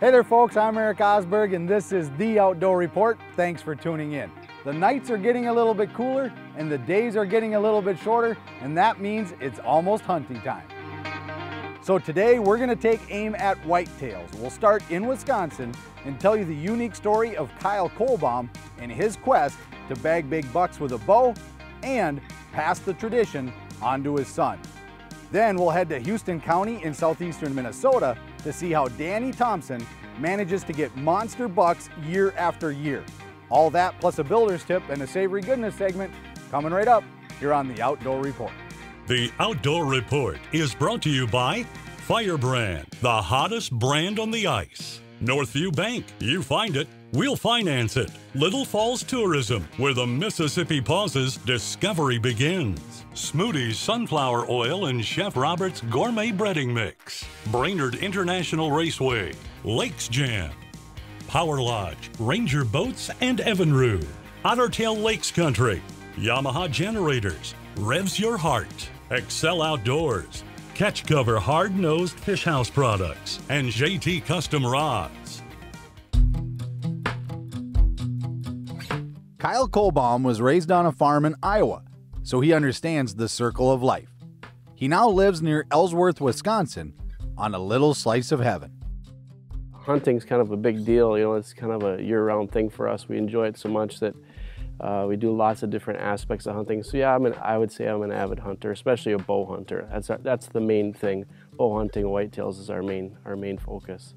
Hey there folks, I'm Eric Osberg and this is The Outdoor Report. Thanks for tuning in. The nights are getting a little bit cooler and the days are getting a little bit shorter and that means it's almost hunting time. So today we're gonna take aim at whitetails. We'll start in Wisconsin and tell you the unique story of Kyle Kohlbaum and his quest to bag big bucks with a bow and pass the tradition on to his son. Then we'll head to Houston County in southeastern Minnesota to see how Danny Thompson manages to get monster bucks year after year. All that plus a builder's tip and a savory goodness segment coming right up here on the Outdoor Report. The Outdoor Report is brought to you by Firebrand, the hottest brand on the ice. Northview Bank, you find it, we'll finance it. Little Falls Tourism, where the Mississippi pauses, discovery begins. Smude's Sunflower Oil and Chef Robert's Gourmet Breading Mix. Brainerd International Raceway, Lakes Jam. Power Lodge, Ranger Boats, and Evinrude. Ottertail Lakes Country, Yamaha Generators, Revs Your Heart, Excel Outdoors, Catch Cover Hard Nosed Fish House Products, and JT Custom Rods. Kyle Kohlbaum was raised on a farm in Iowa, so he understands the circle of life. He now lives near Ellsworth, Wisconsin, on a little slice of heaven. Hunting's kind of a big deal, you know, it's kind of a year-round thing for us. We enjoy it so much that uh, we do lots of different aspects of hunting. So yeah, I'm an, I would say I'm an avid hunter, especially a bow hunter. That's, our, that's the main thing. Bow hunting, whitetails is our main, our main focus.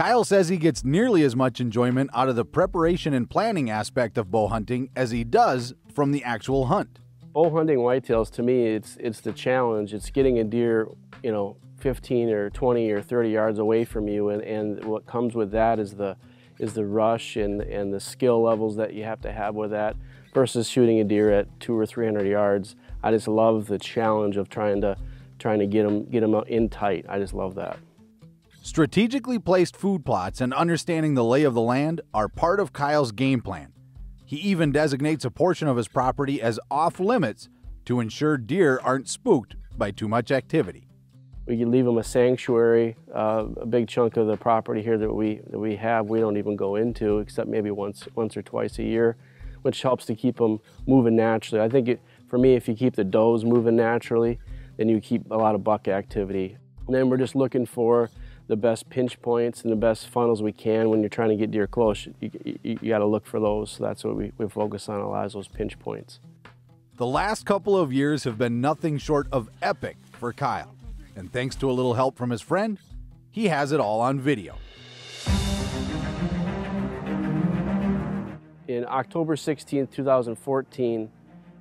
Kyle says he gets nearly as much enjoyment out of the preparation and planning aspect of bow hunting as he does from the actual hunt. Bow hunting whitetails, to me, it's, it's the challenge. It's getting a deer, you know, 15 or 20 or 30 yards away from you, and, and what comes with that is the, is the rush and, and the skill levels that you have to have with that versus shooting a deer at two or 300 yards. I just love the challenge of trying to, trying to get them, get them in tight. I just love that. Strategically placed food plots and understanding the lay of the land are part of Kyle's game plan. He even designates a portion of his property as off limits to ensure deer aren't spooked by too much activity. We can leave them a sanctuary. Uh, a big chunk of the property here that we that we have, we don't even go into except maybe once once or twice a year, which helps to keep them moving naturally. I think it, for me, if you keep the does moving naturally, then you keep a lot of buck activity. And then we're just looking for the best pinch points and the best funnels we can when you're trying to get deer close. You, you, you got to look for those. So that's what we, we focus on a lot of those pinch points. The last couple of years have been nothing short of epic for Kyle. And thanks to a little help from his friend, he has it all on video. In October 16, 2014,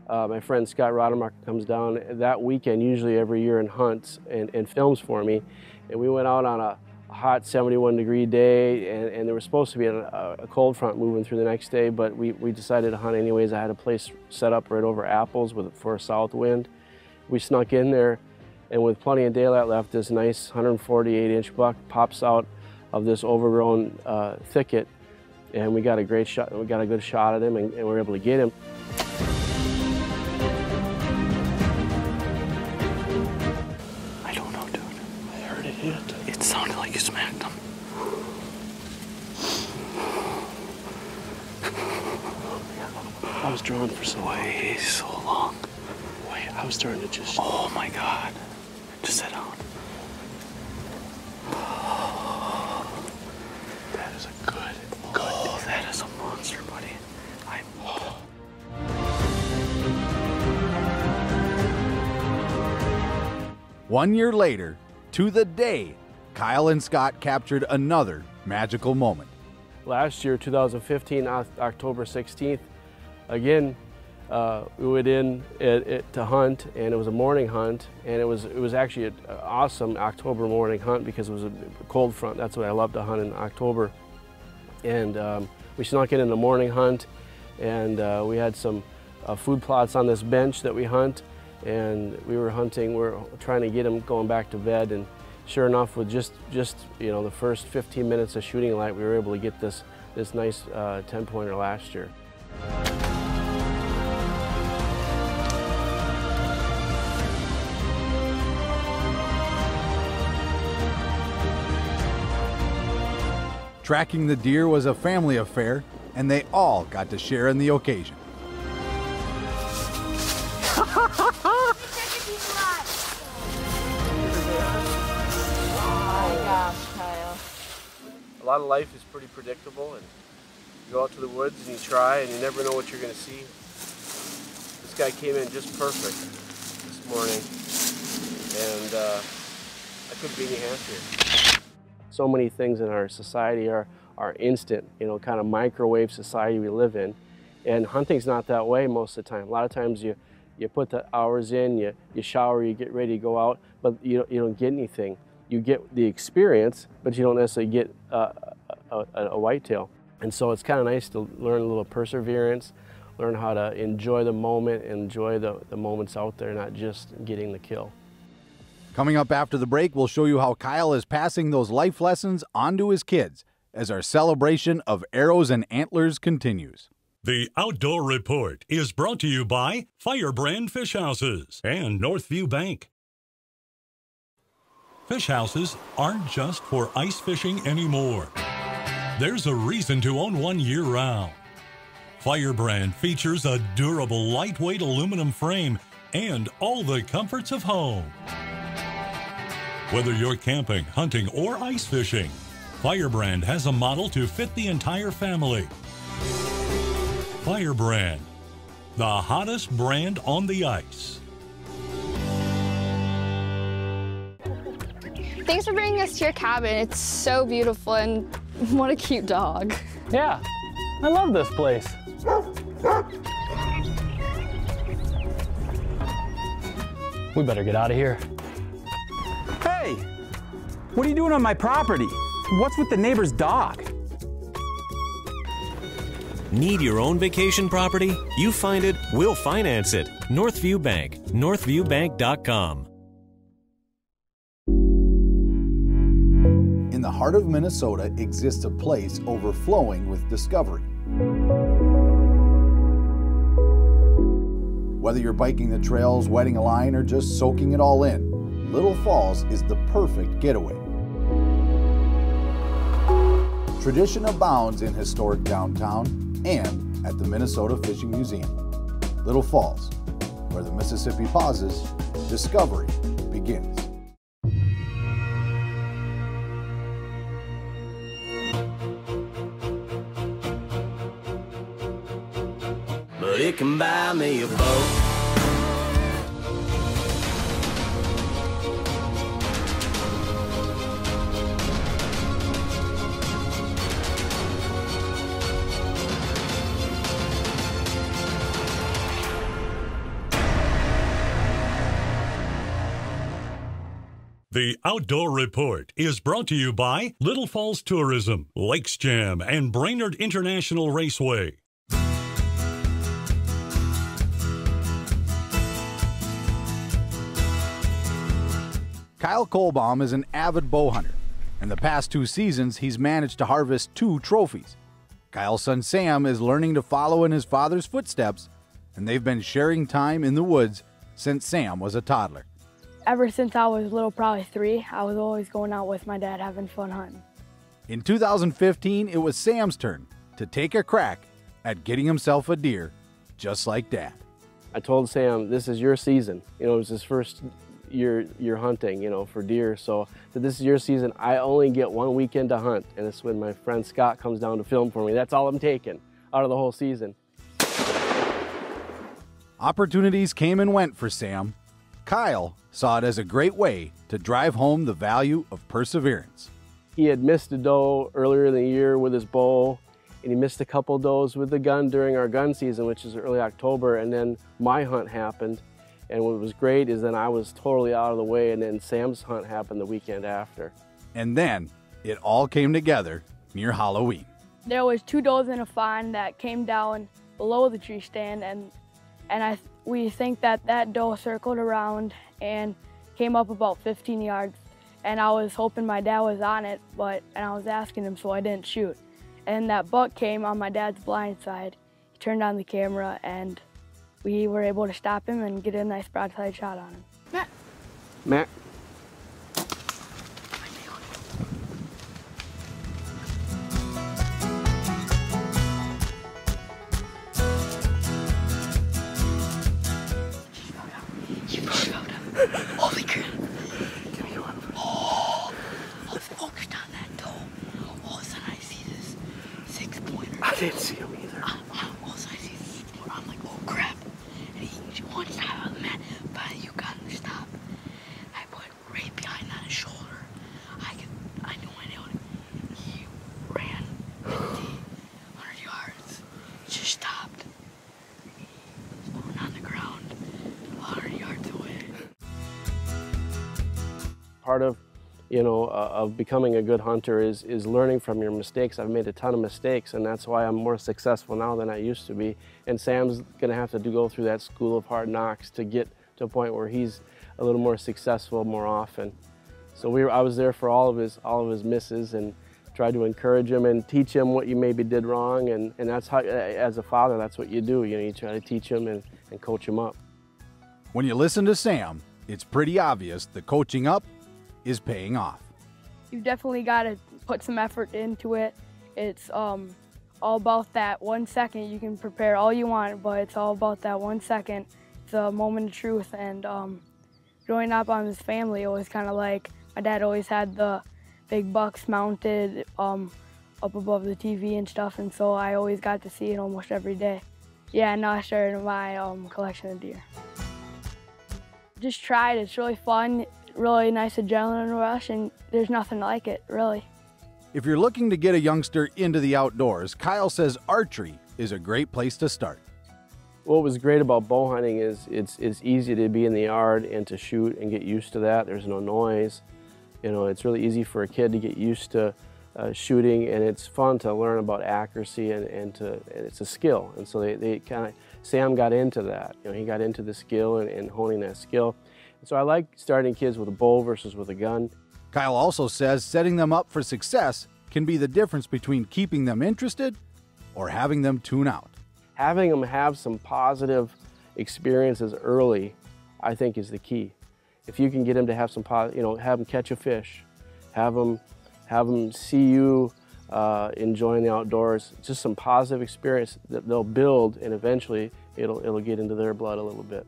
uh, my friend Scott Rodemacher comes down that weekend, usually every year, and hunts and, and films for me. And we went out on a hot 71 degree day and, and there was supposed to be a, a, cold front moving through the next day, but we, we decided to hunt anyways. I had a place set up right over apples with, for a south wind. We snuck in there and with plenty of daylight left, this nice 148 inch buck pops out of this overgrown uh, thicket and we got a great shot, we got a good shot at him and, and we were able to get him. Way so long. Wait, I was starting to just. Oh my God! Just sit down. That is a good, good. Oh, that is a monster, buddy. I. One year later, to the day, Kyle and Scott captured another magical moment. Last year, 2015, October 16th, again, uh, we went in it, it, to hunt, and it was a morning hunt, and it was it was actually an awesome October morning hunt because it was a cold front. That's what I love to hunt in October. And um, we snuck in in the morning hunt, and uh, we had some uh, food plots on this bench that we hunt, and we were hunting. We are trying to get them going back to bed, and sure enough, with just just you know the first 15 minutes of shooting light, we were able to get this this nice uh, 10 pointer last year. Tracking the deer was a family affair, and they all got to share in the occasion. A lot of life is pretty predictable, and you go out to the woods and you try, and you never know what you're going to see. This guy came in just perfect this morning, and uh, I couldn't be any happier. So many things in our society are, are instant, you know, kind of microwave society we live in. And hunting's not that way most of the time. A lot of times you, you put the hours in, you, you shower, you get ready to go out, but you don't, you don't get anything. You get the experience, but you don't necessarily get uh, a, a, whitetail. And so it's kind of nice to learn a little perseverance, learn how to enjoy the moment, enjoy the, the moments out there, not just getting the kill. Coming up after the break, we'll show you how Kyle is passing those life lessons on to his kids as our celebration of arrows and antlers continues. The Outdoor Report is brought to you by Firebrand Fish Houses and Northview Bank. Fish houses aren't just for ice fishing anymore. There's a reason to own one year round. Firebrand features a durable, lightweight aluminum frame and all the comforts of home. Whether you're camping, hunting, or ice fishing, Firebrand has a model to fit the entire family. Firebrand, the hottest brand on the ice. Thanks for bringing us to your cabin. It's so beautiful and what a cute dog. Yeah, I love this place. We better get out of here. Hey, what are you doing on my property? What's with the neighbor's dog? Need your own vacation property? You find it, we'll finance it. Northview Bank, northviewbank.com. In the heart of Minnesota exists a place overflowing with discovery. Whether you're biking the trails, wetting a line, or just soaking it all in, Little Falls is the perfect getaway. Tradition abounds in historic downtown and at the Minnesota Fishing Museum. Little Falls, where the Mississippi pauses, discovery begins. But it can buy me a boat. The Outdoor Report is brought to you by Little Falls Tourism, Lakes Jam, and Brainerd International Raceway. Kyle Kohlbaum is an avid bow hunter. In the past two seasons, he's managed to harvest two trophies. Kyle's son Sam is learning to follow in his father's footsteps, and they've been sharing time in the woods since Sam was a toddler. Ever since I was little, probably three, I was always going out with my dad having fun hunting. In 2015, it was Sam's turn to take a crack at getting himself a deer, just like dad. I told Sam, this is your season. You know, it was his first year, year hunting, you know, for deer. So that this is your season. I only get one weekend to hunt. And it's when my friend Scott comes down to film for me. That's all I'm taking out of the whole season. Opportunities came and went for Sam. Kyle saw it as a great way to drive home the value of perseverance. He had missed a doe earlier in the year with his bow, and he missed a couple does with the gun during our gun season, which is early October, and then my hunt happened. And what was great is then I was totally out of the way, and then Sam's hunt happened the weekend after. And then it all came together near Halloween. There was two does in a fawn that came down below the tree stand, and and I we think that that doe circled around and came up about 15 yards. And I was hoping my dad was on it, but and I was asking him, so I didn't shoot. And that buck came on my dad's blind side. He turned on the camera, and we were able to stop him and get a nice broadside shot on him. Matt. Matt. scherzi. You know, uh, of becoming a good hunter is, is learning from your mistakes. I've made a ton of mistakes and that's why I'm more successful now than I used to be. And Sam's gonna have to go through that school of hard knocks to get to a point where he's a little more successful more often. So we were, I was there for all of his, all of his misses and tried to encourage him and teach him what you maybe did wrong. And, and that's how, as a father, that's what you do. You know, you try to teach him and, and coach him up. When you listen to Sam, it's pretty obvious the coaching up is paying off. You've definitely got to put some effort into it. It's um, all about that one second. You can prepare all you want, but it's all about that one second. It's a moment of truth. And um, growing up on this family, it was kind of like my dad always had the big bucks mounted um, up above the TV and stuff, and so I always got to see it almost every day. Yeah, now I started my um, collection of deer. Just try it. It's really fun, really nice adrenaline rush, and there's nothing like it, really. If you're looking to get a youngster into the outdoors, Kyle says archery is a great place to start. What was great about bow hunting is it's, it's easy to be in the yard and to shoot and get used to that. There's no noise. You know, it's really easy for a kid to get used to uh, shooting and it's fun to learn about accuracy and, and, to, and it's a skill. And so they, they kind of, Sam got into that. You know, he got into the skill and, and honing that skill. So I like starting kids with a bow versus with a gun. Kyle also says setting them up for success can be the difference between keeping them interested or having them tune out. Having them have some positive experiences early, I think is the key. If you can get them to have some, you know, have them catch a fish, have them, have them see you uh, enjoying the outdoors, just some positive experience that they'll build and eventually it'll, it'll get into their blood a little bit.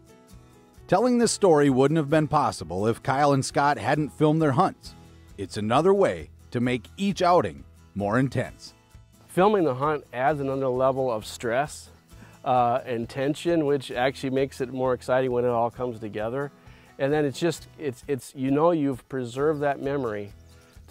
Telling this story wouldn't have been possible if Kyle and Scott hadn't filmed their hunts. It's another way to make each outing more intense. Filming the hunt adds another level of stress uh, and tension, which actually makes it more exciting when it all comes together. And then it's just, it's, it's, you know you've preserved that memory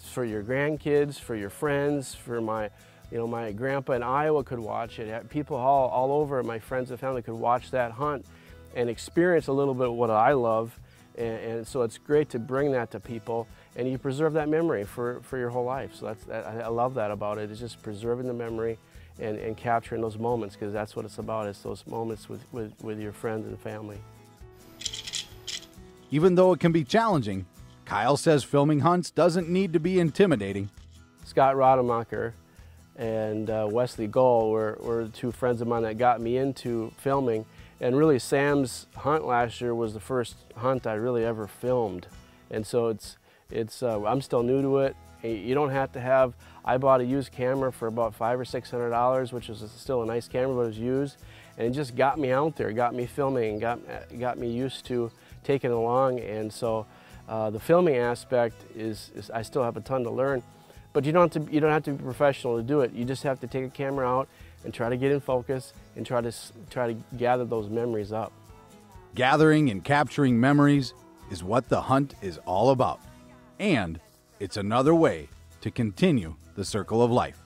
for your grandkids, for your friends, for my, you know, my grandpa in Iowa could watch it. People all, all over, my friends and family could watch that hunt and experience a little bit of what I love. And, and, so it's great to bring that to people and you preserve that memory for, for your whole life. So that's, that, I love that about it. It's just preserving the memory and, and capturing those moments because that's what it's about. It's those moments with, with, with your friends and family. Even though it can be challenging, Kyle says filming hunts doesn't need to be intimidating. Scott Rademacher and uh, Wesley Gull were, were two friends of mine that got me into filming. And really Sam's hunt last year was the first hunt I really ever filmed. And so it's, it's, uh, I'm still new to it. You don't have to have, I bought a used camera for about five or six hundred dollars, which is still a nice camera, but it was used. And it just got me out there, got me filming, got, got me used to taking along. And so uh, the filming aspect is, is, I still have a ton to learn. But you don't, have to, you don't have to be professional to do it. You just have to take a camera out and try to get in focus and try to, try to gather those memories up. Gathering and capturing memories is what the hunt is all about. And it's another way to continue the circle of life.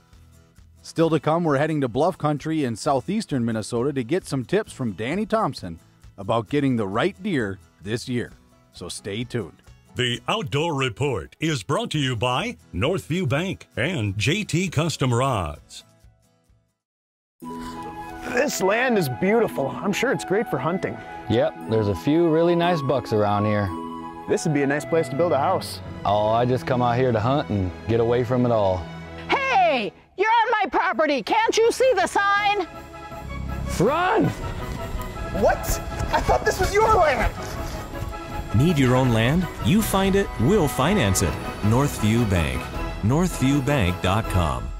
Still to come, we're heading to Bluff Country in southeastern Minnesota to get some tips from Danny Thompson about getting the right deer this year. So stay tuned. The Outdoor Report is brought to you by Northview Bank and JT Custom Rods. This land is beautiful. I'm sure it's great for hunting. Yep, there's a few really nice bucks around here. This would be a nice place to build a house. Oh, I just come out here to hunt and get away from it all. Hey, you're on my property. Can't you see the sign? Run! What? I thought this was your land. Need your own land? You find it, we'll finance it. Northview Bank. NorthviewBank.com.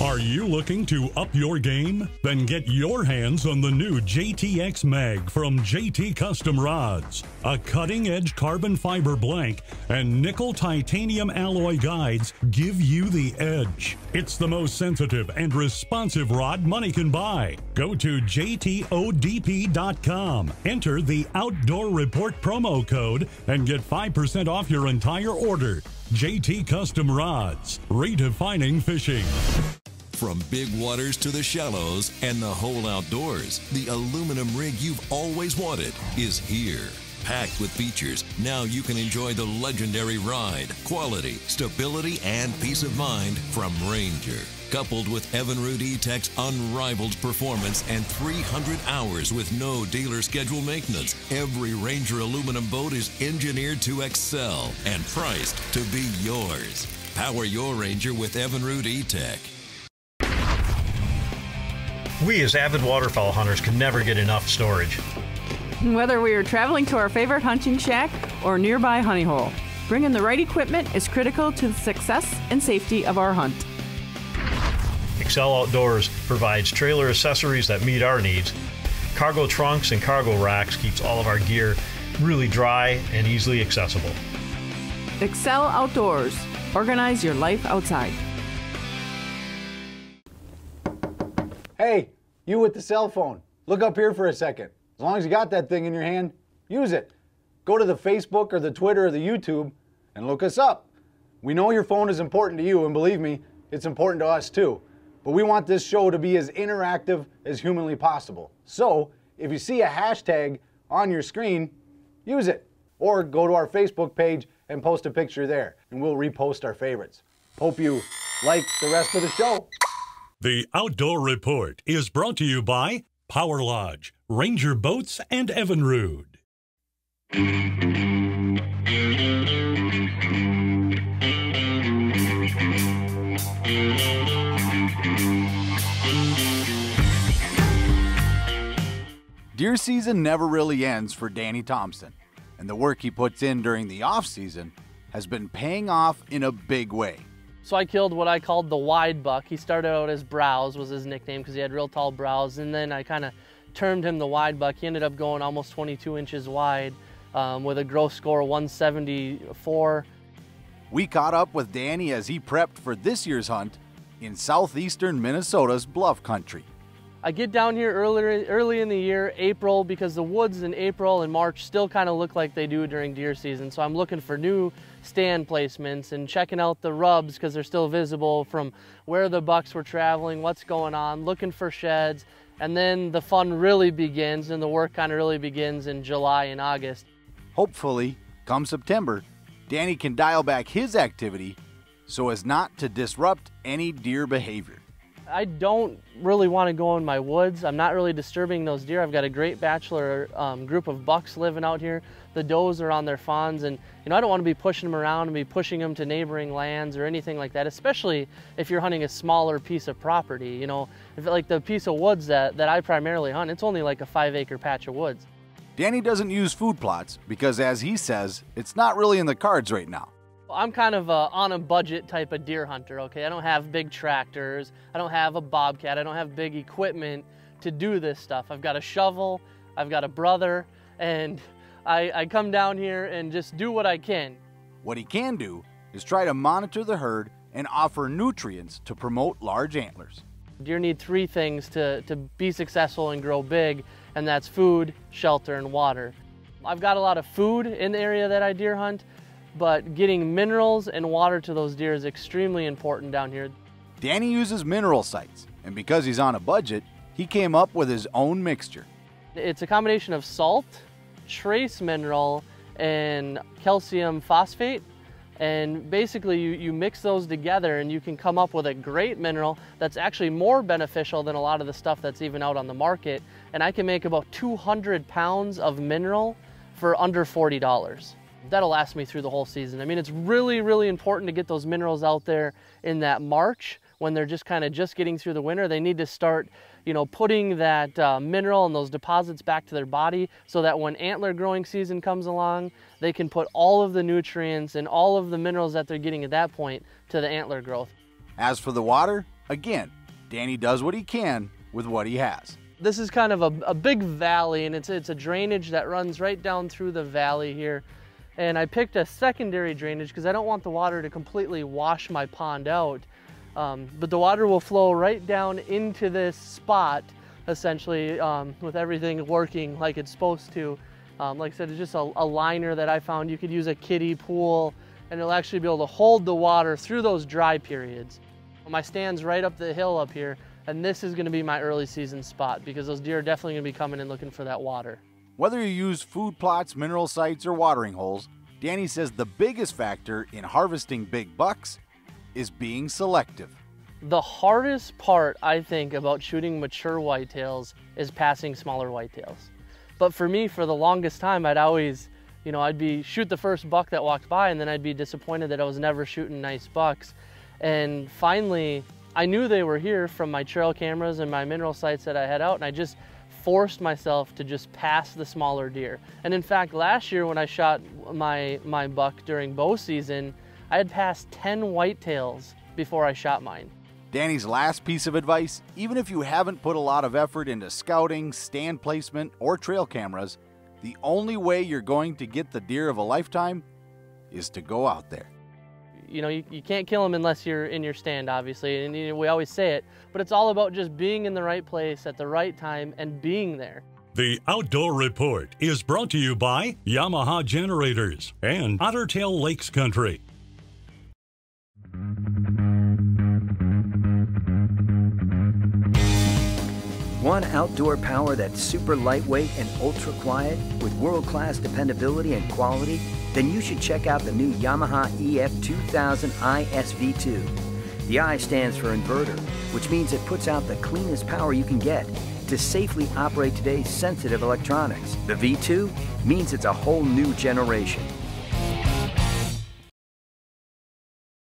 Are you looking to up your game? Then get your hands on the new JTX Mag from JT Custom Rods. A cutting edge carbon fiber blank and nickel titanium alloy guides give you the edge. It's the most sensitive and responsive rod money can buy. Go to JTODP.com, enter the Outdoor Report promo code, and get 5% off your entire order. JT Custom Rods, redefining fishing. From big waters to the shallows and the whole outdoors, the aluminum rig you've always wanted is here. Packed with features, now you can enjoy the legendary ride, quality, stability, and peace of mind from Ranger. Coupled with Evinrude E-TEC's unrivaled performance and 300 hours with no dealer schedule maintenance, every Ranger aluminum boat is engineered to excel and priced to be yours. Power your Ranger with Evinrude E-Tech. We as avid waterfowl hunters can never get enough storage. Whether we are traveling to our favorite hunting shack or nearby honey hole, bringing the right equipment is critical to the success and safety of our hunt. Excel Outdoors provides trailer accessories that meet our needs. Cargo trunks and cargo racks keeps all of our gear really dry and easily accessible. Excel Outdoors. Organize your life outside. Hey, you with the cell phone, look up here for a second. As long as you got that thing in your hand, use it. Go to the Facebook or the Twitter or the YouTube and look us up. We know your phone is important to you, and believe me, it's important to us too. But we want this show to be as interactive as humanly possible. So, if you see a hashtag on your screen, use it. Or go to our Facebook page and post a picture there, and we'll repost our favorites. Hope you like the rest of the show. The Outdoor Report is brought to you by Power Lodge, Ranger Boats, and Evinrude. Deer season never really ends for Danny Thompson, and the work he puts in during the off season has been paying off in a big way. So I killed what I called the wide buck. He started out as Browse was his nickname because he had real tall brows, and then I kind of termed him the wide buck. He ended up going almost 22 inches wide um, with a gross score of 174. We caught up with Danny as he prepped for this year's hunt in southeastern Minnesota's bluff country. I get down here earlier, early in the year, April, because the woods in April and March still kind of look like they do during deer season. So I'm looking for new stand placements and checking out the rubs because they're still visible from where the bucks were traveling, what's going on, looking for sheds. And then the fun really begins and the work kind of really begins in July and August. Hopefully, come September, Danny can dial back his activity so as not to disrupt any deer behavior. I don't really want to go in my woods. I'm not really disturbing those deer. I've got a great bachelor um, group of bucks living out here. The does are on their fawns and you know I don't want to be pushing them around and be pushing them to neighboring lands or anything like that, especially if you're hunting a smaller piece of property. You know, if like the piece of woods that, that I primarily hunt, it's only like a five acre patch of woods. Danny doesn't use food plots because as he says, it's not really in the cards right now. I'm kind of a on a budget type of deer hunter, okay? I don't have big tractors, I don't have a bobcat, I don't have big equipment to do this stuff. I've got a shovel, I've got a brother, and I, I come down here and just do what I can. What he can do is try to monitor the herd and offer nutrients to promote large antlers. Deer need three things to, to be successful and grow big, and that's food, shelter, and water. I've got a lot of food in the area that I deer hunt, but getting minerals and water to those deer is extremely important down here. Danny uses mineral sites, and because he's on a budget, he came up with his own mixture. It's a combination of salt, trace mineral, and calcium phosphate. And basically you, you mix those together and you can come up with a great mineral that's actually more beneficial than a lot of the stuff that's even out on the market. And I can make about 200 pounds of mineral for under $40 that'll last me through the whole season. I mean, it's really, really important to get those minerals out there in that March when they're just kind of just getting through the winter. They need to start, you know, putting that uh, mineral and those deposits back to their body so that when antler growing season comes along, they can put all of the nutrients and all of the minerals that they're getting at that point to the antler growth. As for the water, again, Danny does what he can with what he has. This is kind of a, a big valley and it's, it's a drainage that runs right down through the valley here. And I picked a secondary drainage because I don't want the water to completely wash my pond out. Um, but the water will flow right down into this spot essentially um, with everything working like it's supposed to. Um, like I said, it's just a, a, liner that I found. You could use a kiddie pool and it'll actually be able to hold the water through those dry periods. My stand's right up the hill up here and this is gonna be my early season spot because those deer are definitely gonna be coming and looking for that water. Whether you use food plots, mineral sites, or watering holes, Danny says the biggest factor in harvesting big bucks is being selective. The hardest part, I think, about shooting mature whitetails is passing smaller whitetails. But for me, for the longest time, I'd always, you know, I'd be shoot the first buck that walked by and then I'd be disappointed that I was never shooting nice bucks. And finally, I knew they were here from my trail cameras and my mineral sites that I had out and I just forced myself to just pass the smaller deer. And in fact, last year when I shot my, my buck during bow season, I had passed 10 whitetails before I shot mine. Danny's last piece of advice even if you haven't put a lot of effort into scouting, stand placement, or trail cameras, the only way you're going to get the deer of a lifetime is to go out there. You know, you, you can't kill them unless you're in your stand, obviously, and you know, we always say it, but it's all about just being in the right place at the right time and being there. The Outdoor Report is brought to you by Yamaha Generators and Ottertail Lakes Country. Want outdoor power that's super lightweight and ultra quiet with world-class dependability and quality? Then you should check out the new Yamaha EF2000i SV2. The I stands for inverter, which means it puts out the cleanest power you can get to safely operate today's sensitive electronics. The V2 means it's a whole new generation.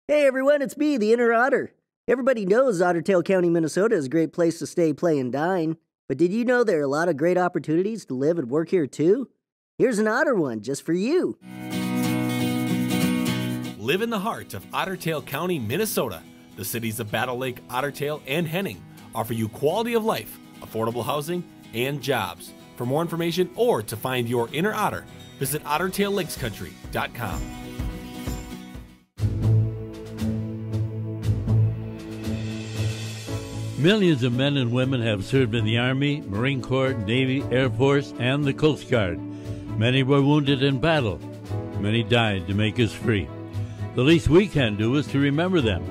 Hey everyone, it's me, the Inner Otter. Everybody knows Ottertail County, Minnesota is a great place to stay, play, and dine. But did you know there are a lot of great opportunities to live and work here too? Here's an otter one just for you. Live in the heart of Ottertail County, Minnesota. The cities of Battle Lake, Ottertail, and Henning offer you quality of life, affordable housing, and jobs. For more information or to find your inner otter, visit ottertaillakescountry.com. Millions of men and women have served in the Army, Marine Corps, Navy, Air Force, and the Coast Guard. Many were wounded in battle. Many died to make us free. The least we can do is to remember them.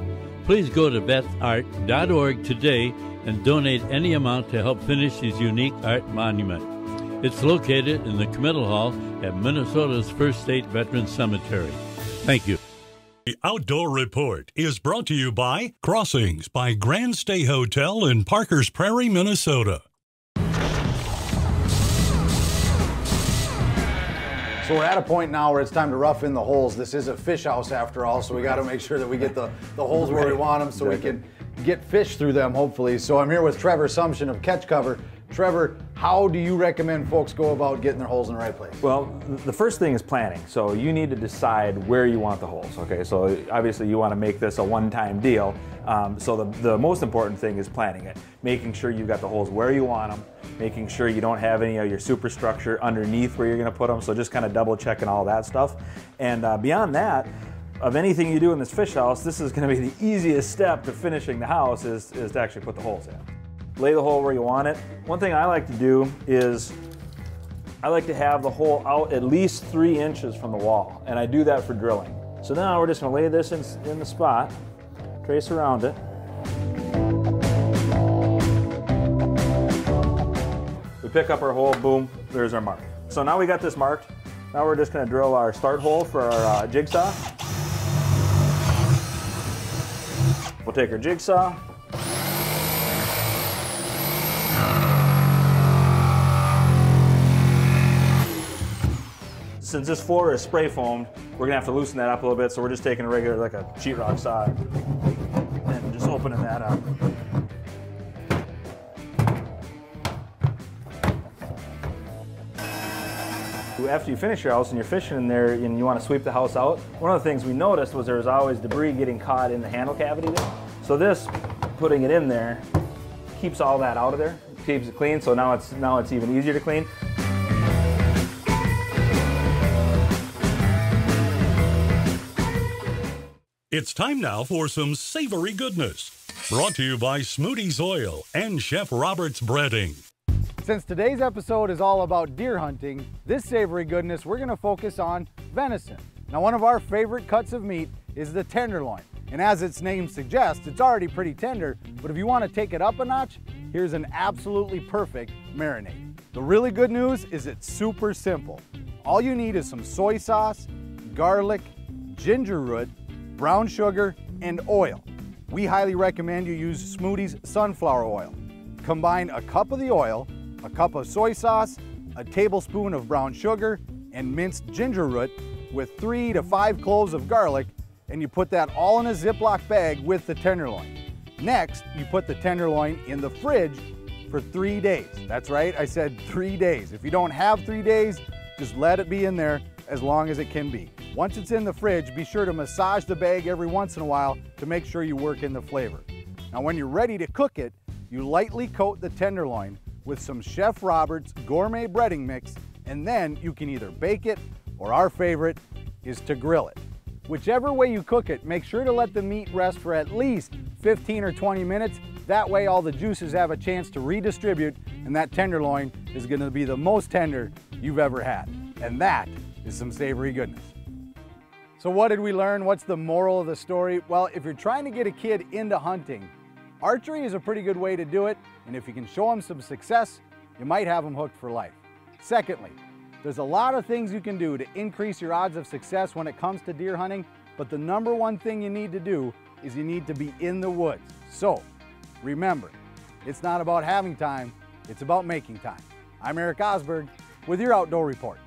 Please go to bethart.org today and donate any amount to help finish this unique art monument. It's located in the committal hall at Minnesota's First State Veterans Cemetery. Thank you. The Outdoor Report is brought to you by Crossings by Grand Stay Hotel in Parkers Prairie, Minnesota. So we're at a point now where it's time to rough in the holes. This is a fish house after all, so we got to make sure that we get the, the holes where we want them so we can get fish through them, hopefully. So I'm here with Trevor Sumption of Catch Cover. Trevor, how do you recommend folks go about getting their holes in the right place? Well, the first thing is planning. So you need to decide where you want the holes. Okay, so obviously you want to make this a one-time deal. Um, so the, the most important thing is planning it, making sure you've got the holes where you want them, making sure you don't have any of your superstructure underneath where you're going to put them. So just kind of double checking all that stuff. And uh, beyond that, of anything you do in this fish house, this is going to be the easiest step to finishing the house is, is to actually put the holes in lay the hole where you want it. One thing I like to do is I like to have the hole out at least three inches from the wall, and I do that for drilling. So now we're just gonna lay this in, in the spot, trace around it. We pick up our hole, boom, there's our mark. So now we got this marked. Now we're just gonna drill our start hole for our uh, jigsaw. We'll take our jigsaw, since this floor is spray foamed, we're gonna have to loosen that up a little bit. So we're just taking a regular, like a sheetrock saw, and just opening that up. After you finish your house and you're fishing in there and you want to sweep the house out, one of the things we noticed was there was always debris getting caught in the handle cavity there. So this, putting it in there, keeps all that out of there, keeps it clean. So now it's now it's even easier to clean. It's time now for some savory goodness. Brought to you by Smude's Oil and Chef Robert's Breading. Since today's episode is all about deer hunting, this savory goodness we're gonna focus on venison. Now one of our favorite cuts of meat is the tenderloin. And as its name suggests, it's already pretty tender, but if you wanna take it up a notch, here's an absolutely perfect marinade. The really good news is it's super simple. All you need is some soy sauce, garlic, ginger root, brown sugar, and oil. We highly recommend you use Smude's sunflower oil. Combine a cup of the oil, a cup of soy sauce, a tablespoon of brown sugar, and minced ginger root with three to five cloves of garlic, and you put that all in a Ziploc bag with the tenderloin. Next, you put the tenderloin in the fridge for three days. That's right, I said three days. If you don't have three days, just let it be in there as long as it can be. Once it's in the fridge, be sure to massage the bag every once in a while to make sure you work in the flavor. Now when you're ready to cook it, you lightly coat the tenderloin with some Chef Roberts gourmet breading mix, and then you can either bake it, or our favorite is to grill it. Whichever way you cook it, make sure to let the meat rest for at least 15 or 20 minutes. That way all the juices have a chance to redistribute and that tenderloin is gonna be the most tender you've ever had. And that is some savory goodness. So what did we learn? What's the moral of the story? Well, if you're trying to get a kid into hunting, archery is a pretty good way to do it. And if you can show them some success, you might have them hooked for life. Secondly, there's a lot of things you can do to increase your odds of success when it comes to deer hunting, but the number one thing you need to do is you need to be in the woods. So remember, it's not about having time, it's about making time. I'm Eric Osberg with your Outdoor Report.